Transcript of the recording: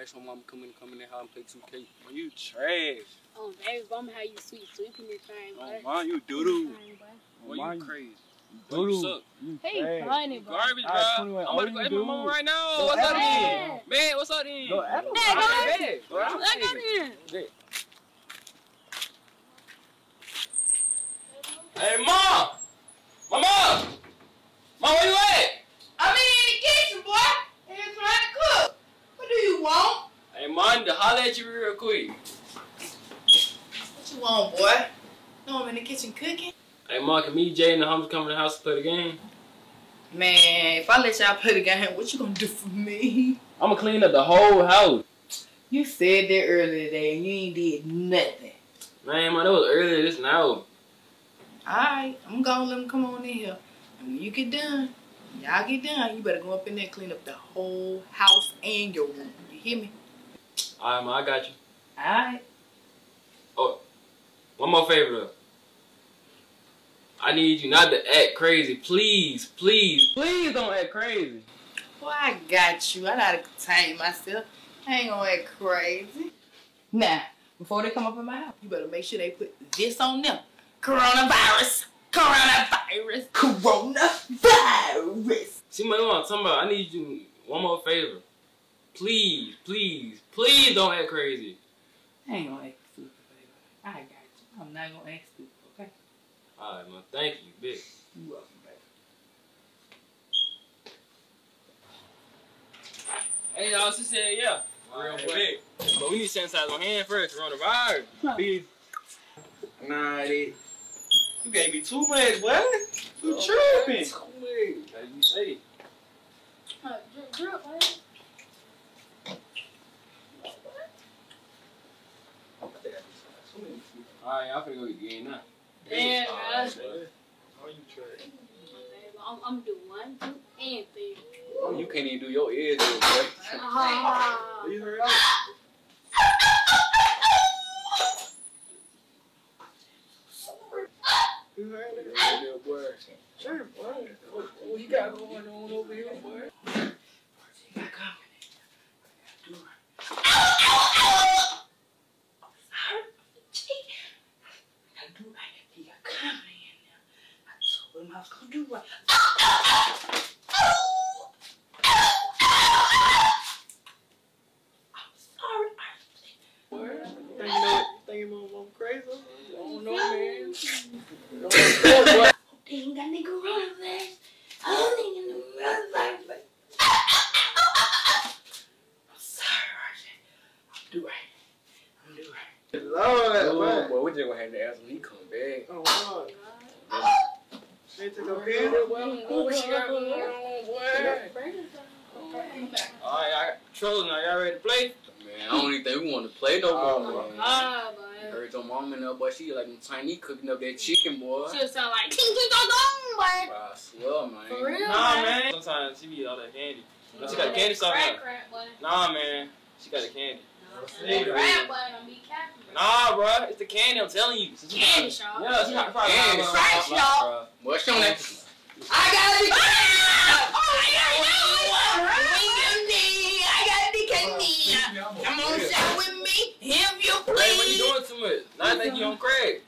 ask your mama come in, come in the house and play 2K. Man, you trash. Oh, baby, I'm you sweet sweeping this thing, Oh, boy. man, you doo-doo. Boy. Boy, you crazy. Boy, Doodoo. you suck. You He funny, You boy. garbage, All bro. right, I'm 21, about to you go ask do- my mama right now. Go What's up ask then? her. Man, what's up then? Go ask her. Hey, go ask Yeah, go ask Let go in. Hey, mom! Mama! Mom, where you at? I'm in the kitchen, boy. And you're trying to cook. What do you want? Hey, mom, to holler at you real quick. What you want, boy? No, I'm in the kitchen cooking. Hey, Mark, can me, Jay, and the homies come to the house to play the game? Man, if I let y'all play the game, what you gonna do for me? I'm gonna clean up the whole house. You said that earlier today and you ain't did nothing. Man, man, that was earlier this now. Alright, I'm gonna let them come on in here. And when you get done, y'all get done, you better go up in there and clean up the whole house and your room. You hear me? Alright, man, I got you. Alright. Oh, one more favor, though. I need you not to act crazy. Please, please, please don't act crazy. Boy, I got you. I gotta contain myself. I ain't gonna act crazy. Now, before they come up in my house, you better make sure they put this on them. Coronavirus. Coronavirus. Coronavirus. See, man, what I'm talking about? I need you one more favor. Please, please, please don't act crazy. I ain't gonna act stupid, baby. I got you. I'm not gonna act stupid, okay? Alright, man, thank you, big. You welcome, baby. Hey, y'all, she said, yeah. Real quick, But we need to sanitize our hand first. Coronavirus. Please. Nah, it. You gave me too much, what? You oh, tripping? Too much. How you say? Uh, drip, drip, boy. Alright, y'all finna go get the game now. Yeah, Alright, bro. bro. Oh, you trash. I'm, I'm doing one, two, and three. Oh, you can't even do your ears, though, boy. Ah. You heard out? You heard it? Yeah, boy. Sure, boy. What, what you got going on over here, boy? Boy, think you know, think you know I'm crazy? I don't know, man. They ain't got any coronavirus. I don't think in the coronavirus, but I'm sorry, RJ. I'm sorry, I think. Thank you more crazy. Oh no man. Oh dang a nigga wrong. I'm sorry, Archie. I'm do right. I'm do right. Lord, Oh, boy. we just gonna have to ask when he come back. Oh, Lord. Oh, They took a pill. Oh, what you got going? Alright, I Trolls, now y'all ready to play? Man, I don't even think we want to play no more, Oh, man. Ah, boy. Heard your mom and her boy. She like tiny cooking up that chicken, boy. Should sound like ting ting dong dong, boy. I swear, man. For real, Nah, boy. man. Sometimes she be all that candy. No, she got That candy stuff crack, now. crack, boy. Nah, man. She got the candy. That crack, boy, don't be capping. Nah, bro. It's the candy, I'm telling you. Since y'all. Yeah, Candy What's your name? I got the candy! Oh, my God! I got candy! I got the candy! Come on, shout with me, if you please! Hey, what you doing to it? Not making you on crack.